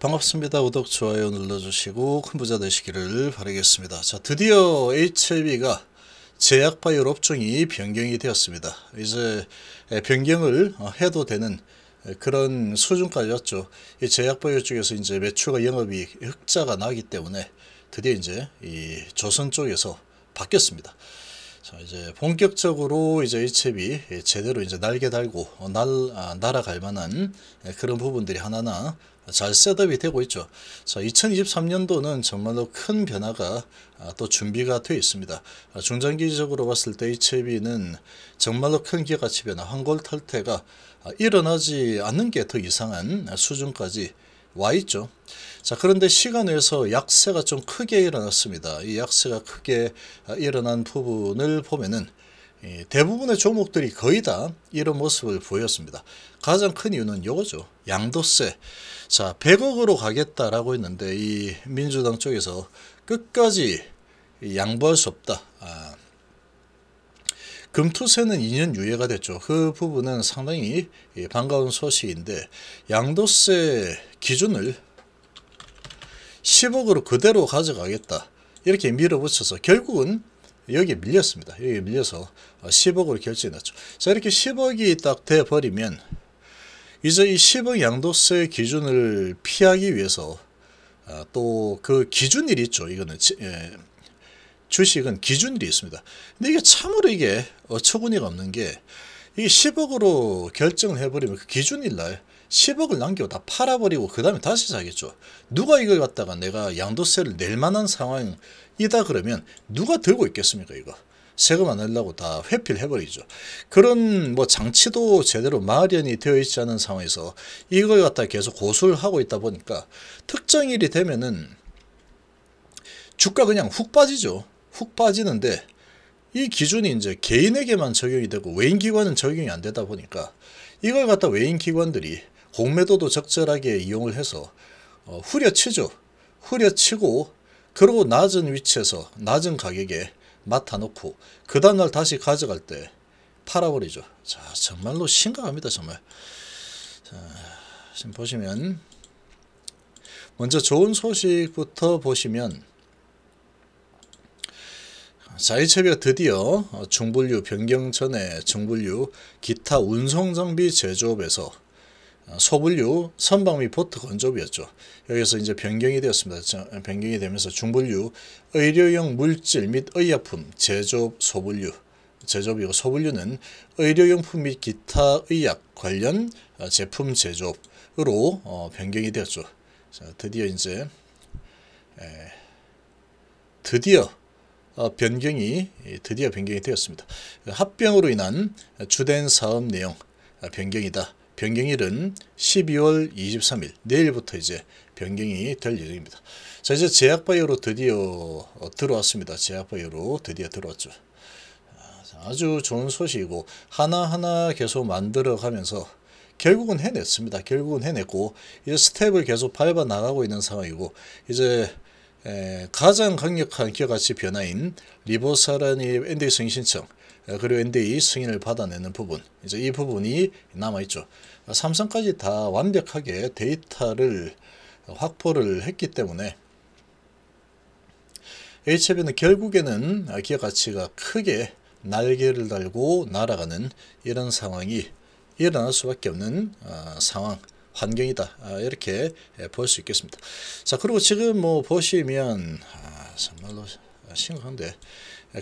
반갑습니다. 구독, 좋아요 눌러주시고 큰 부자 되시기를 바라겠습니다. 자, 드디어 HLB가 제약바이오 업종이 변경이 되었습니다. 이제 변경을 해도 되는 그런 수준까지 왔죠. 이 제약바이오 쪽에서 이제 매출과 영업이 흑자가 나기 때문에 드디어 이제 이 조선 쪽에서 바뀌었습니다. 자, 이제 본격적으로 이제 HLB 제대로 이제 날개 달고 날, 아, 날아갈 만한 그런 부분들이 하나하나 잘 셋업이 되고 있죠. 자, 2023년도는 정말로 큰 변화가 아, 또 준비가 되어 있습니다. 아, 중장기적으로 봤을 때 HLB는 정말로 큰 기가치 변화, 환골 탈퇴가 아, 일어나지 않는 게 더 이상한 수준까지 와 있죠. 자, 그런데 시간 에서 약세가 좀 크게 일어났습니다. 이 약세가 크게 일어난 부분을 보면은 대부분의 종목들이 거의 다 이런 모습을 보였습니다. 가장 큰 이유는 이거죠. 양도세. 자, 100억으로 가겠다라고 했는데 이 민주당 쪽에서 끝까지 양보할 수 없다. 아, 금투세는 2년 유예가 됐죠. 그 부분은 상당히 반가운 소식인데 양도세 기준을 10억으로 그대로 가져가겠다. 이렇게 밀어붙여서 결국은 여기에 밀렸습니다. 여기에 밀려서 10억으로 결정했죠. 자, 이렇게 10억이 딱 돼버리면 이제 이 10억 양도세 기준을 피하기 위해서 아, 또그 기준일이 있죠. 이거는 예, 주식은 기준일이 있습니다. 근데 이게 참으로 이게 어처구니가 없는 게 이게 10억으로 결정을 해버리면 그 기준일 날 10억을 남기고 다 팔아버리고 그 다음에 다시 사겠죠. 누가 이걸 갖다가 내가 양도세를 낼 만한 상황이다 그러면 누가 들고 있겠습니까 이거. 세금 안 내려고 다 회피를 해버리죠. 그런 뭐 장치도 제대로 마련이 되어 있지 않은 상황에서 이걸 갖다 계속 고수를 하고 있다 보니까 특정일이 되면은 주가 그냥 훅 빠지죠. 훅 빠지는데 이 기준이 이제 개인에게만 적용이 되고 외인 기관은 적용이 안 되다 보니까 이걸 갖다 외인 기관들이 공매도도 적절하게 이용을 해서 어, 후려치죠. 후려치고 그리고 낮은 위치에서 낮은 가격에 맡아놓고 그 다음날 다시 가져갈 때 팔아버리죠. 자 정말로 심각합니다 정말. 자, 지금 보시면 먼저 좋은 소식부터 보시면 자이체비가 드디어 중분류 변경 전에 중분류 기타 운송장비 제조업에서 소분류 선박 및 보트 건조비였죠. 여기서 이제 변경이 되었습니다. 변경이 되면서 중분류 의료용 물질 및 의약품 제조업 소분류 제조업이고 소분류는 의료용품 및 기타 의약 관련 제품 제조업으로 어, 변경이 되었죠. 자, 드디어 이제 에, 드디어 어, 변경이 드디어 변경이 되었습니다. 합병으로 인한 주된 사업 내용 변경이다. 변경일은 12월 23일 내일부터 이제 변경이 될 예정입니다. 자 이제 제약바이오로 드디어 어, 들어왔습니다. 제약바이오로 드디어 들어왔죠. 아주 좋은 소식이고 하나하나 계속 만들어 가면서 결국은 해냈습니다. 결국은 해냈고 이제 스텝을 계속 밟아 나가고 있는 상황이고 이제 가장 강력한 기가치 변화인 리보사라니 NDA 승인 신청 그리고 NDA 승인을 받아내는 부분 이제 이 부분이 남아있죠. 삼성까지 다 완벽하게 데이터를 확보를 했기 때문에 HF는 결국에는 기업 가치가 크게 날개를 달고 날아가는 이런 상황이 일어날 수밖에 없는 어, 상황 환경이다 아, 이렇게 볼 수 있겠습니다. 자 그리고 지금 뭐 보시면 아, 정말로 심각한데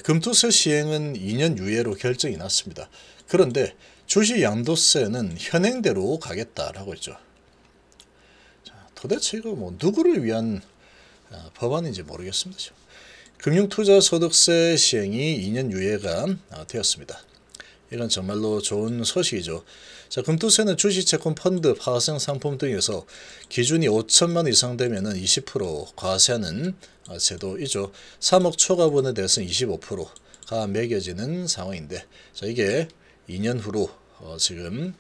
금투세 시행은 2년 유예로 결정이 났습니다. 그런데 주식 양도세는 현행대로 가겠다라고 했죠. 자, 도대체 이거 뭐 누구를 위한 아, 법안인지 모르겠습니다. 금융투자소득세 시행이 2년 유예가 되었습니다. 이건 정말로 좋은 소식이죠. 자, 금투세는 주식 채권 펀드 파생 상품 등에서 기준이 5천만 이상 되면 20% 과세하는 제도이죠. 3억 초과분에 대해서는 25%가 매겨지는 상황인데 자, 이게 2년 후로 어, 지금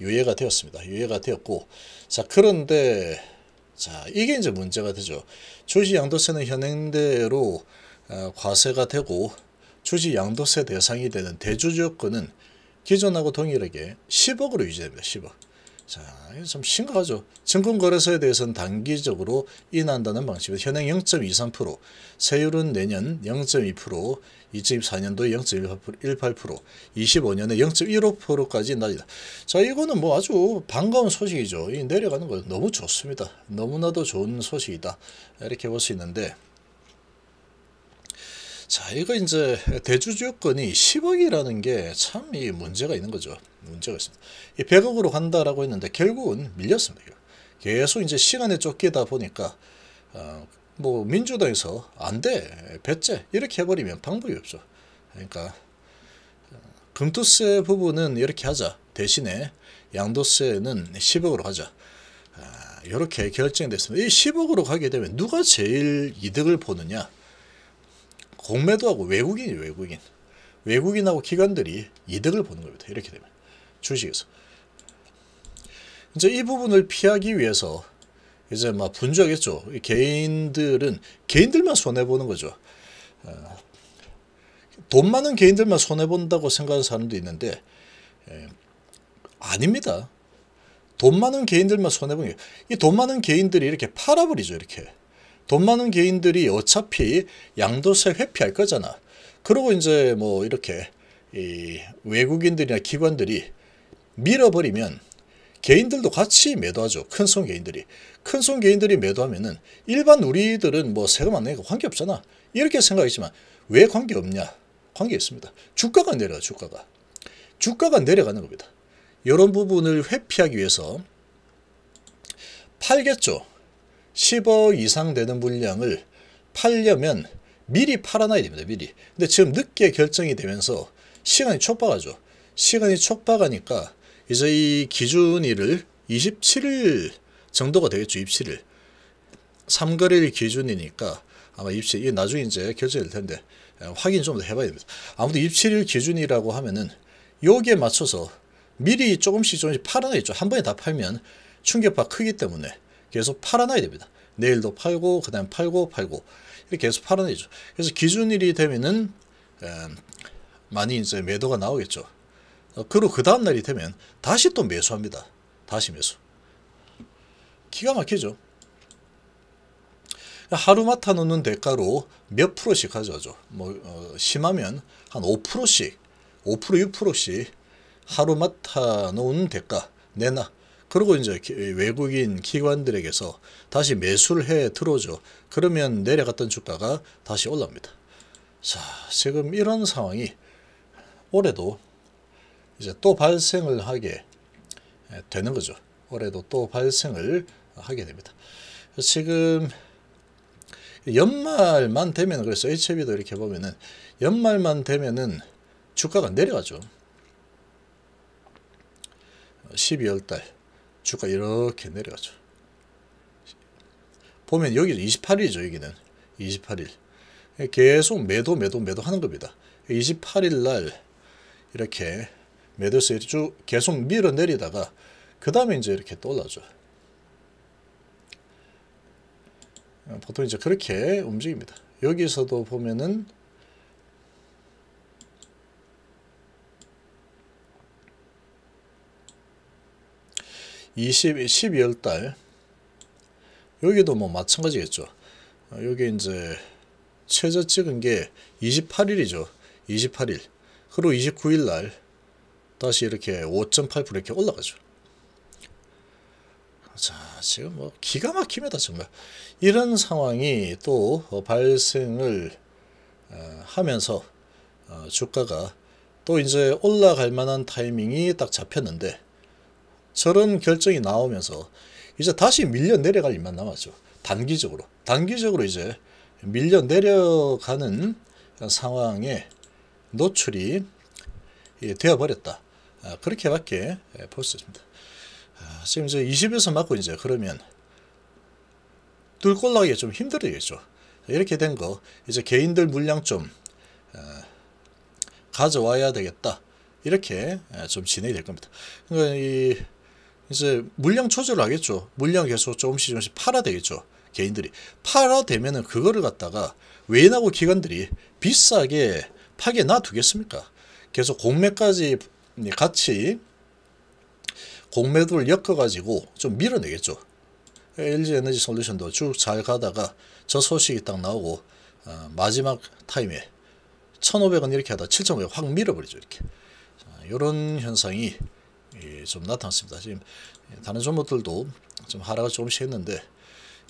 유예가 되었습니다. 유예가 되었고 자, 그런데 자, 이게 이제 문제가 되죠. 주식 양도세는 현행대로 어, 과세가 되고 주식 양도세 대상이 되는 대주주권은 기존하고 동일하게 10억으로 유지됩니다. 10억. 자, 좀 심각하죠. 증권거래소에 대해서는 단기적으로 인한다는 방식입니다. 현행 0.23%, 세율은 내년 0.2%, 2024년도에 0.18%, 25년에 0.15%까지 낮이다. 자, 이거는 뭐 아주 반가운 소식이죠. 이 내려가는 거 너무 좋습니다. 너무나도 좋은 소식이다. 이렇게 볼 수 있는데, 자, 이거 이제 대주주요건이 10억이라는 게 참 이 문제가 있는 거죠. 문제가 있습니다. 이 100억으로 간다라고 했는데 결국은 밀렸습니다. 계속 이제 시간에 쫓기다 보니까 어, 뭐 민주당에서 안 돼, 배째 이렇게 해버리면 방법이 없죠. 그러니까 어, 금투세 부분은 이렇게 하자. 대신에 양도세는 10억으로 하자. 아, 이렇게 결정됐습니다. 이 10억으로 가게 되면 누가 제일 이득을 보느냐? 공매도 하고 외국인이 외국인. 외국인하고 기관들이 이득을 보는 겁니다. 이렇게 되면 주식에서. 이제 이 부분을 피하기 위해서 이제 막 분주하겠죠. 개인들은 개인들만 손해 보는 거죠. 어, 돈 많은 개인들만 손해 본다고 생각하는 사람도 있는데 에, 아닙니다. 돈 많은 개인들만 손해 보는 이돈 많은 개인들이 이렇게 팔아버리죠. 이렇게 돈 많은 개인들이 어차피 양도세 회피할 거잖아. 그리고 이제 뭐 이렇게 이 외국인들이나 기관들이 밀어버리면 개인들도 같이 매도하죠. 큰손 개인들이. 큰손 개인들이 매도하면은 일반 우리들은 뭐 세금 안 내니까 관계 없잖아. 이렇게 생각했지만 왜 관계 없냐? 관계 있습니다. 주가가 내려가 주가가. 주가가 내려가는 겁니다. 이런 부분을 회피하기 위해서 팔겠죠. 10억 이상 되는 물량을 팔려면 미리 팔아놔야 됩니다. 미리. 근데 지금 늦게 결정이 되면서 시간이 촉박하죠. 시간이 촉박하니까 이제 이 기준일을 27일 정도가 되겠죠. 27일. 3거래일 기준이니까 아마 27일 이게 나중에 이제 결정될 텐데 확인 좀 더 해봐야 됩니다. 아무튼 27일 기준이라고 하면은 여기에 맞춰서 미리 조금씩 조금씩 팔아놔야죠. 한 번에 다 팔면 충격파 크기 때문에 계속 팔아놔야 됩니다. 내일도 팔고 그 다음 팔고 팔고 이렇게 계속 팔아내죠. 그래서 기준일이 되면은 많이 이제 매도가 나오겠죠. 어, 그리고 그 다음 날이 되면 다시 또 매수합니다. 다시 매수. 기가 막히죠. 하루 맡아 놓는 대가로 몇 프로씩 가져가죠. 뭐 어, 심하면 한 5%씩, 5% 6%씩 하루 맡아 놓은 대가 내놔. 그리고 이제 외국인 기관들에게서 다시 매수를 해 들어오죠. 그러면 내려갔던 주가가 다시 올라옵니다. 자, 지금 이런 상황이 올해도 이제 또 발생을 하게 되는 거죠. 올해도 또 발생을 하게 됩니다. 지금 연말만 되면 그래서 HB도 이렇게 보면은 연말만 되면은 주가가 내려가죠. 12월 달 주가 이렇게 내려가죠. 보면 여기 28일이죠. 여기는 28일. 계속 매도 매도 매도 하는 겁니다. 28일 날 이렇게 매도세 쭉 계속 밀어내리다가 그 다음에 이제 이렇게 또 올라죠. 보통 이제 그렇게 움직입니다. 여기서도 보면은 20, 12월 달 여기도 뭐 마찬가지겠죠. 여기 이제 최저 찍은 게 28일이죠. 28일. 그리고 29일 날 다시 이렇게 5.8% 이렇게 올라가죠. 자, 지금 뭐 기가 막힙니다, 정말. 이런 상황이 또 발생을 어, 하면서 어, 주가가 또 이제 올라갈 만한 타이밍이 딱 잡혔는데 저런 결정이 나오면서 이제 다시 밀려 내려갈 일만 남았죠. 단기적으로. 단기적으로 이제 밀려 내려가는 상황에 노출이 되어버렸다. 아, 그렇게밖에 볼 수 있습니다. 아, 지금 이제 20에서 맞고 이제 그러면 올라가기 좀 힘들겠죠. 이렇게 된 거 이제 개인들 물량 좀 아, 가져와야 되겠다. 이렇게 좀 진행이 될 겁니다. 그러니까 이 이제 물량 조절을 하겠죠. 물량 계속 조금씩 조금씩 팔아 되겠죠. 개인들이 팔아 되면은 그거를 갖다가 외인하고 기관들이 비싸게 파게 놔두겠습니까? 계속 공매까지 같이 공매도를 엮어가지고 좀 밀어내겠죠. LG 에너지 솔루션도 쭉 잘 가다가 저 소식이 딱 나오고 어, 마지막 타임에 1,500원 이렇게 하다 7,500원 확 밀어버리죠 이렇게. 이런 현상이 예, 좀 나타났습니다. 지금 다른 종목들도 좀 하락을 조금씩 했는데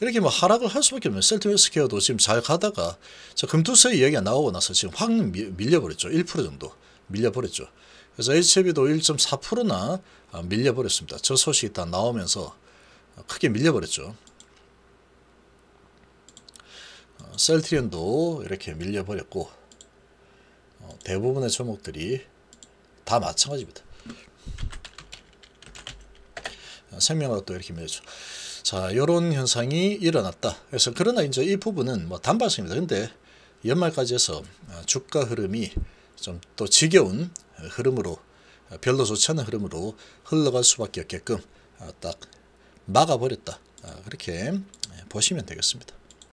이렇게 뭐 하락을 할 수밖에 없는 셀트웨스케어도 지금 잘 가다가 저 금투세 이야기가 나오고 나서 지금 확 밀- 밀려버렸죠. 1% 정도 밀려버렸죠. 그래서 HB도 1.4%나 아, 밀려버렸습니다. 저 소식이 딱 나오면서 크게 밀려버렸죠. 어, 셀트리온도 이렇게 밀려버렸고 어, 대부분의 종목들이 다 마찬가지입니다. 어, 생명과학도 이렇게 밀렸죠. 자, 이런 현상이 일어났다. 그래서 그러나 이제 이 부분은 뭐 단발성입니다. 근데 연말까지 해서 어, 주가 흐름이 좀 또 지겨운 흐름으로 어, 별로 좋지 않은 흐름으로 흘러갈 수밖에 없게끔 어, 딱 막아버렸다. 아, 그렇게 보시면 되겠습니다.